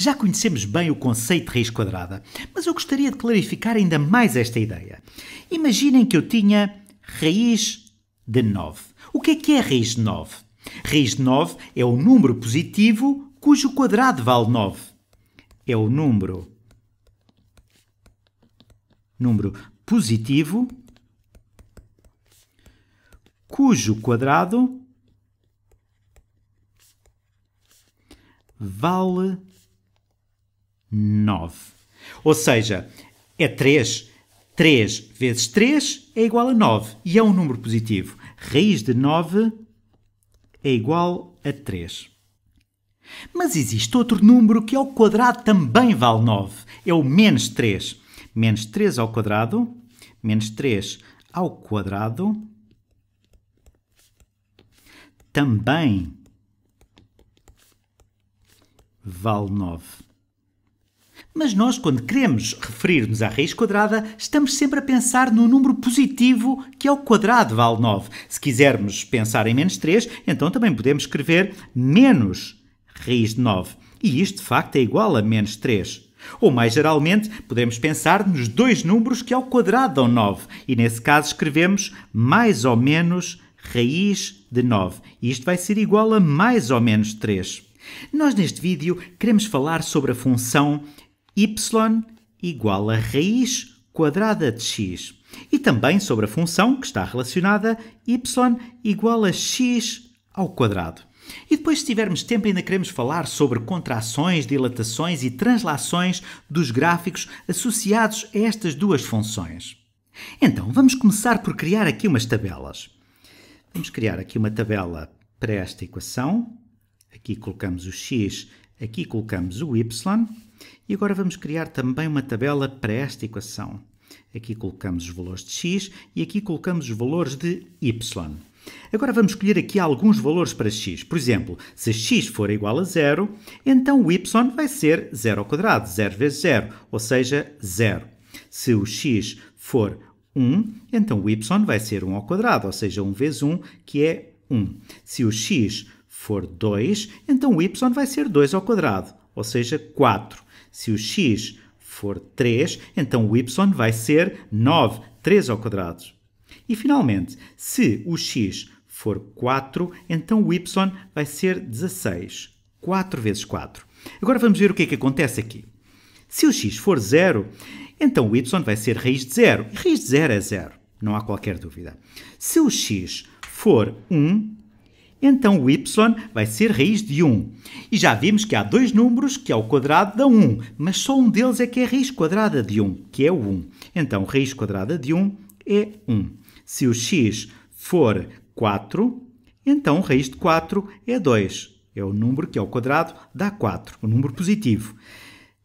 Já conhecemos bem o conceito de raiz quadrada, mas eu gostaria de clarificar ainda mais esta ideia. Imaginem que eu tinha raiz de 9. O que é que é raiz de 9? Raiz de 9 é o número positivo cujo quadrado vale 9. É o número número positivo cujo quadrado vale 9. Ou seja, é 3. 3 vezes 3 é igual a 9 e é um número positivo. Raiz de 9 é igual a 3. Mas existe outro número que ao quadrado também vale 9. É o menos 3. Menos 3 ao quadrado, menos 3 ao quadrado, também vale 9. Mas nós, quando queremos referir-nos à raiz quadrada, estamos sempre a pensar no número positivo que ao quadrado vale 9. Se quisermos pensar em menos 3, então também podemos escrever menos raiz de 9. E isto, de facto, é igual a menos 3. Ou, mais geralmente, podemos pensar nos dois números que ao quadrado dão 9. E, nesse caso, escrevemos mais ou menos raiz de 9. E isto vai ser igual a mais ou menos 3. Nós, neste vídeo, queremos falar sobre a função y igual a raiz quadrada de x e também sobre a função que está relacionada y igual a x ao quadrado. E depois, se tivermos tempo, ainda queremos falar sobre contrações, dilatações e translações dos gráficos associados a estas duas funções. Então, vamos começar por criar aqui umas tabelas. Vamos criar aqui uma tabela para esta equação. Aqui colocamos o x, aqui colocamos o y. E agora vamos criar também uma tabela para esta equação. Aqui colocamos os valores de x e aqui colocamos os valores de y. Agora vamos escolher aqui alguns valores para x. Por exemplo, se x for igual a zero, então o y vai ser zero ao quadrado, 0 vezes 0, ou seja, 0. Se o x for 1, então o y vai ser 1 ao quadrado, ou seja, 1 vezes 1, que é 1. Se o x for 2, então o y vai ser 2 ao quadrado, ou seja, 4. Se o x for 3, então o y vai ser 9, 3 ao quadrado. E finalmente, se o x for 4, então o y vai ser 16. 4 vezes 4. Agora vamos ver o que é que acontece aqui. Se o x for 0, então o y vai ser raiz de 0. E raiz de 0 é 0. Não há qualquer dúvida. Se o x for 1, então o y vai ser raiz de 1. E já vimos que há dois números que ao quadrado dão 1, mas só um deles é que é raiz quadrada de 1, que é o 1. Então, raiz quadrada de 1 é 1. Se o x for 4, então raiz de 4 é 2. É o número que ao quadrado dá 4, o número positivo.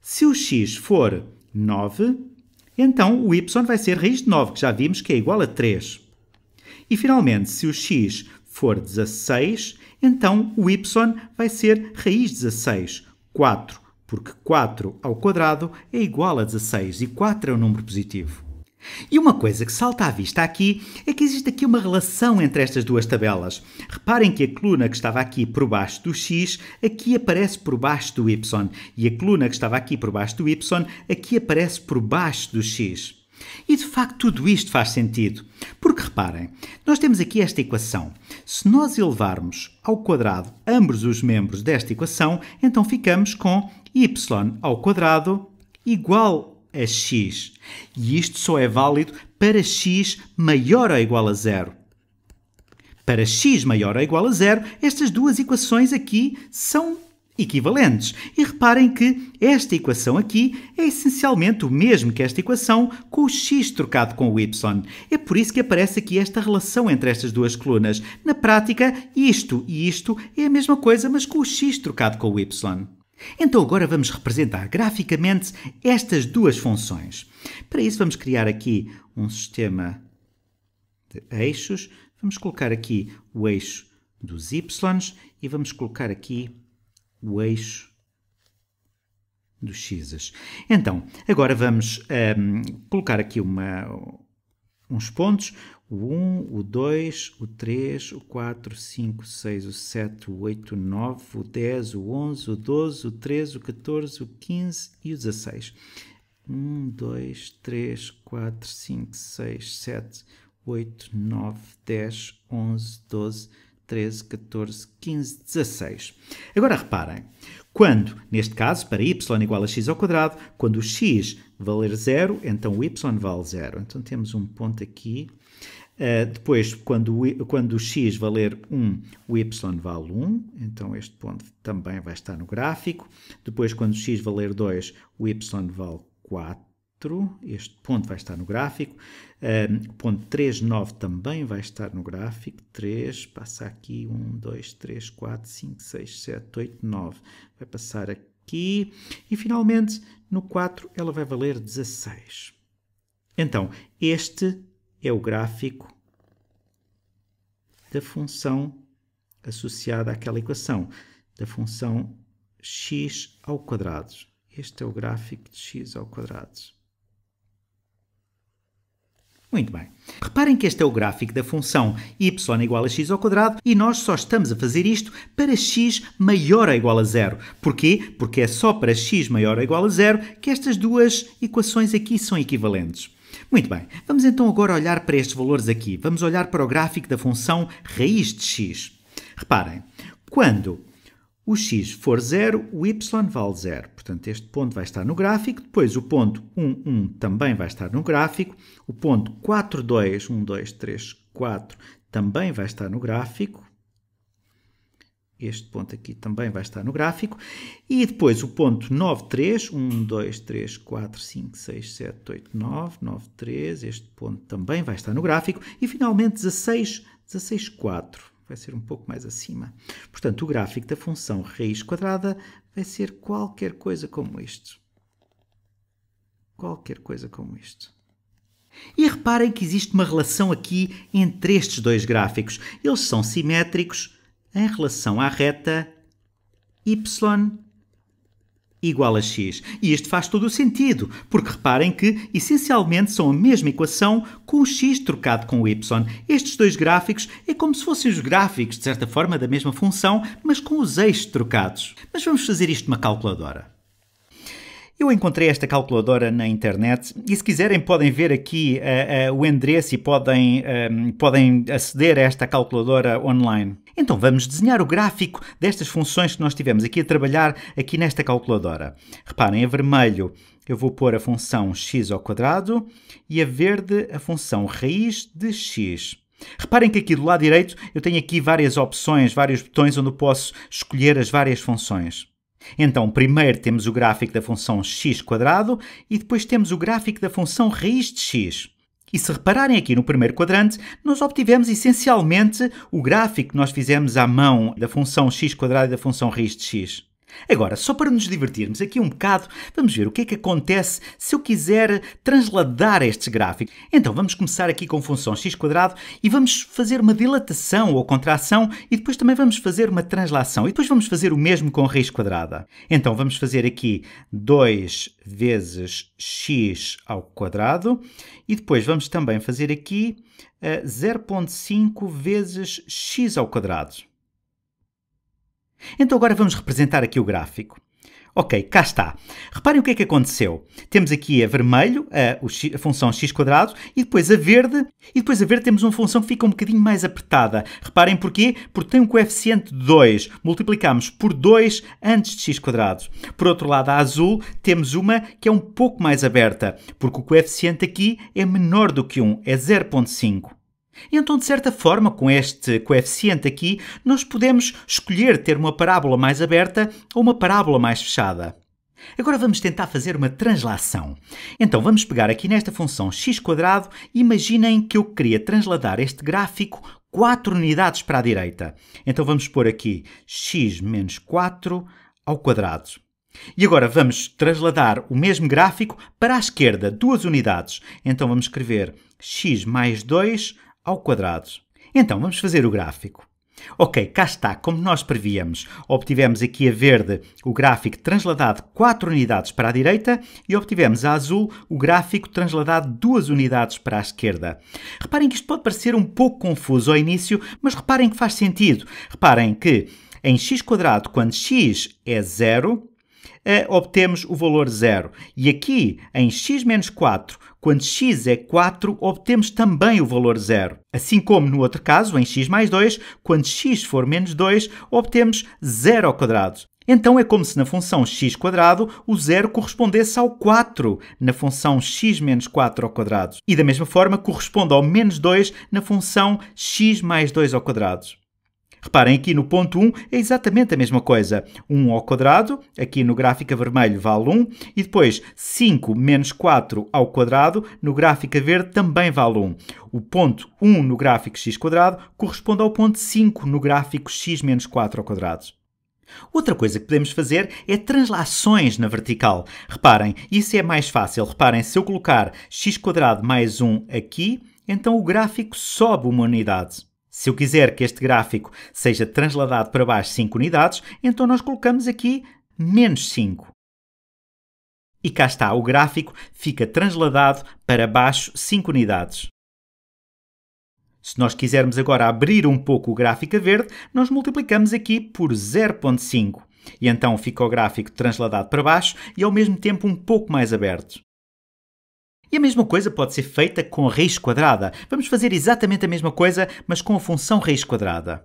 Se o x for 9, então o y vai ser raiz de 9, que já vimos que é igual a 3. E finalmente, se o x for 16, então o y vai ser raiz de 16, 4, porque 4 ao quadrado é igual a 16 e 4 é um número positivo. E uma coisa que salta à vista aqui é que existe aqui uma relação entre estas duas tabelas. Reparem que a coluna que estava aqui por baixo do x, aqui aparece por baixo do y, e a coluna que estava aqui por baixo do y, aqui aparece por baixo do x. E de facto tudo isto faz sentido. Porque reparem, nós temos aqui esta equação. Se nós elevarmos ao quadrado ambos os membros desta equação, então ficamos com y ao quadrado igual a x. E isto só é válido para x maior ou igual a zero. Para x maior ou igual a zero, estas duas equações aqui são equivalentes. E reparem que esta equação aqui é essencialmente o mesmo que esta equação com o x trocado com o y. É por isso que aparece aqui esta relação entre estas duas colunas. Na prática, isto e isto é a mesma coisa, mas com o x trocado com o y. Então agora vamos representar graficamente estas duas funções. Para isso vamos criar aqui um sistema de eixos. Vamos colocar aqui o eixo dos y e vamos colocar aqui o eixo dos x. Então, agora vamos um, colocar aqui uma, uns pontos, o 1, o 2, o 3, o 4, o 5, o 6, o 7, o 8, o 9, o 10, o 11, o 12, o 13, o 14, o 15 e o 16. 1, 2, 3, 4, 5, 6, 7, 8, 9, 10, 11, 12, 13, 14, 15, 16. Agora reparem, quando, neste caso, para y igual a x ao quadrado, quando o x valer 0, então o y vale 0. Então temos um ponto aqui. Uh, depois, quando o, quando o x valer 1, o y vale 1, então este ponto também vai estar no gráfico. Depois, quando o x valer 2, o y vale 4 este ponto vai estar no gráfico. o ponto 3, 9 também vai estar no gráfico. 3, passa aqui, 1, 2, 3, 4, 5, 6, 7, 8, 9. Vai passar aqui. E finalmente, no 4, ela vai valer 16. Então, este é o gráfico da função associada àquela equação, da função x ao quadrado. Este é o gráfico de x ao quadrado. Muito bem. Reparem que este é o gráfico da função y igual a x ao quadrado e nós só estamos a fazer isto para x maior ou igual a zero. Porquê? Porque é só para x maior ou igual a zero que estas duas equações aqui são equivalentes. Muito bem, vamos então agora olhar para estes valores aqui. Vamos olhar para o gráfico da função raiz de x. Reparem, quando o x for 0, o y vale 0. Portanto, este ponto vai estar no gráfico. Depois, o ponto 1, 1 também vai estar no gráfico. O ponto 4, 2, 1, 2, 3, 4 também vai estar no gráfico. Este ponto aqui também vai estar no gráfico. E depois o ponto 9, 3, 1, 2, 3, 4, 5, 6, 7, 8, 9, 9, 3. Este ponto também vai estar no gráfico. E finalmente 16, 16, 4 vai ser um pouco mais acima. Portanto, o gráfico da função raiz quadrada vai ser qualquer coisa como isto. Qualquer coisa como isto. E reparem que existe uma relação aqui entre estes dois gráficos. Eles são simétricos em relação à reta y igual a x. E isto faz todo o sentido, porque reparem que essencialmente são a mesma equação com o x trocado com o y. Estes dois gráficos é como se fossem os gráficos, de certa forma, da mesma função, mas com os eixos trocados. Mas vamos fazer isto numa calculadora. Eu encontrei esta calculadora na internet e se quiserem podem ver aqui uh, uh, o endereço e podem, uh, podem aceder a esta calculadora online. Então vamos desenhar o gráfico destas funções que nós tivemos aqui a trabalhar aqui nesta calculadora. Reparem, a vermelho eu vou pôr a função x ao quadrado e a verde a função raiz de x. Reparem que aqui do lado direito eu tenho aqui várias opções, vários botões onde eu posso escolher as várias funções. Então, primeiro temos o gráfico da função x e depois temos o gráfico da função raiz de x. E se repararem aqui no primeiro quadrante, nós obtivemos essencialmente o gráfico que nós fizemos à mão da função x e da função raiz de x. Agora, só para nos divertirmos aqui um bocado, vamos ver o que é que acontece se eu quiser transladar estes gráficos. Então, vamos começar aqui com função x e vamos fazer uma dilatação ou contração e depois também vamos fazer uma translação e depois vamos fazer o mesmo com raiz quadrada. Então, vamos fazer aqui 2 vezes x ao quadrado e depois vamos também fazer aqui uh, eh, 0.5 vezes x ao quadrado. Então agora vamos representar aqui o gráfico. Ok, cá está. Reparem o que é que aconteceu. Temos aqui a vermelho, a, a, função x quadrado, e depois a verde, e depois a verde temos uma função que fica um bocadinho mais apertada. Reparem porquê? Porque tem um coeficiente de 2. Multiplicamos por 2 antes de x quadrado. Por outro lado, a azul, temos uma que é um pouco mais aberta, porque o coeficiente aqui é menor do que 1, é 0.5. Então, de certa forma, com este coeficiente aqui, nós podemos escolher ter uma parábola mais aberta ou uma parábola mais fechada. Agora vamos tentar fazer uma translação. Então vamos pegar aqui nesta função x quadrado imaginem que eu queria transladar este gráfico 4 unidades para a direita. Então vamos pôr aqui x menos 4 ao quadrado. E agora vamos trasladar o mesmo gráfico para a esquerda, duas unidades. Então vamos escrever x mais 2 ao quadrado. Então, vamos fazer o gráfico. Ok, cá está, como nós prevíamos. Obtivemos aqui a verde o gráfico transladado 4 unidades para a direita e obtivemos a azul o gráfico transladado 2 unidades para a esquerda. Reparem que isto pode parecer um pouco confuso ao início, mas reparem que faz sentido. Reparem que em x quadrado, quando x é zero, eh, obtemos o valor zero. E aqui, em x menos 4, quando x é 4, obtemos também o valor zero. Assim como no outro caso, em x mais 2, quando x for menos 2, obtemos zero ao quadrado. Então é como se na função x quadrado o zero correspondesse ao 4 na função x menos 4 ao quadrado. E da mesma forma corresponde ao menos 2 na função x mais 2 ao quadrado. Reparem aqui no ponto 1 é exatamente a mesma coisa. 1 ao quadrado, aqui no gráfico vermelho vale 1, e depois 5 menos 4 ao quadrado, no gráfico verde também vale 1. O ponto 1 no gráfico x quadrado corresponde ao ponto 5 no gráfico x menos 4 ao quadrado. Outra coisa que podemos fazer é translações na vertical. Reparem, isso é mais fácil. Reparem, se eu colocar x mais 1 aqui, então o gráfico sobe uma unidade. Se eu quiser que este gráfico seja transladado para baixo 5 unidades, então nós colocamos aqui menos 5. E cá está, o gráfico fica transladado para baixo 5 unidades. Se nós quisermos agora abrir um pouco o gráfico a verde, nós multiplicamos aqui por 0.5. E então fica o gráfico transladado para baixo e ao mesmo tempo um pouco mais aberto. E a mesma coisa pode ser feita com a raiz quadrada. Vamos fazer exatamente a mesma coisa, mas com a função raiz quadrada.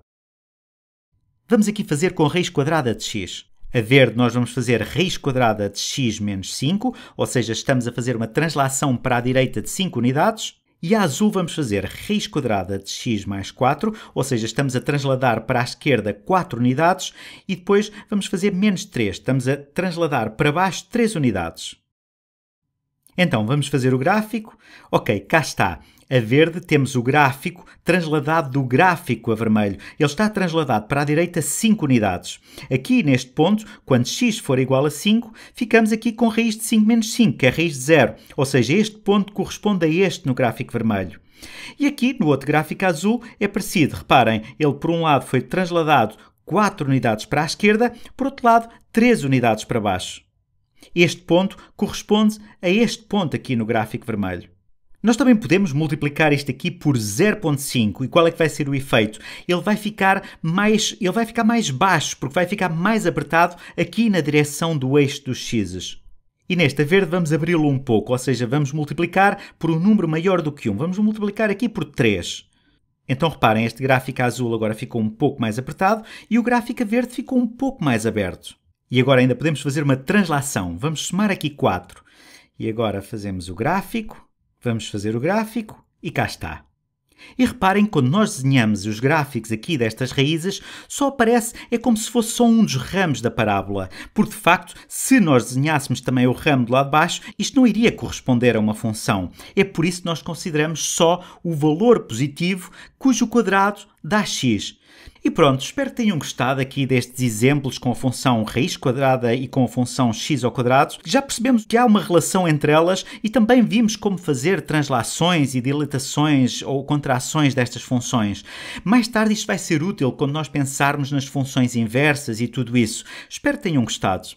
Vamos aqui fazer com a raiz quadrada de x. A verde nós vamos fazer raiz quadrada de x menos 5, ou seja, estamos a fazer uma translação para a direita de 5 unidades. E a azul vamos fazer raiz quadrada de x mais 4, ou seja, estamos a transladar para a esquerda 4 unidades. E depois vamos fazer menos 3, estamos a transladar para baixo 3 unidades. Então, vamos fazer o gráfico. Ok, cá está. A verde temos o gráfico transladado do gráfico a vermelho. Ele está transladado para a direita 5 unidades. Aqui, neste ponto, quando x for igual a 5, ficamos aqui com raiz de 5 menos 5, que é raiz de 0. Ou seja, este ponto corresponde a este no gráfico vermelho. E aqui, no outro gráfico azul, é parecido. Reparem, ele por um lado foi transladado 4 unidades para a esquerda, por outro lado, 3 unidades para baixo. Este ponto corresponde a este ponto aqui no gráfico vermelho. Nós também podemos multiplicar isto aqui por 0.5 e qual é que vai ser o efeito? Ele vai ficar mais, ele vai ficar mais baixo porque vai ficar mais apertado aqui na direção do eixo dos x's. E nesta verde vamos abri-lo um pouco, ou seja, vamos multiplicar por um número maior do que 1. Vamos multiplicar aqui por 3. Então reparem, este gráfico azul agora ficou um pouco mais apertado e o gráfico verde ficou um pouco mais aberto. E agora ainda podemos fazer uma translação. Vamos somar aqui 4. E agora fazemos o gráfico, vamos fazer o gráfico e cá está. E reparem quando nós desenhamos os gráficos aqui destas raízes, só aparece, é como se fosse só um dos ramos da parábola. Porque, de facto, se nós desenhássemos também o ramo do lado de baixo, isto não iria corresponder a uma função. É por isso que nós consideramos só o valor positivo cujo quadrado dá x. E pronto, espero que tenham gostado aqui destes exemplos com a função raiz quadrada e com a função x ao quadrado. Já percebemos que há uma relação entre elas e também vimos como fazer translações e dilatações ou contrações destas funções. Mais tarde isto vai ser útil quando nós pensarmos nas funções inversas e tudo isso. Espero que tenham gostado.